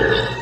Yeah.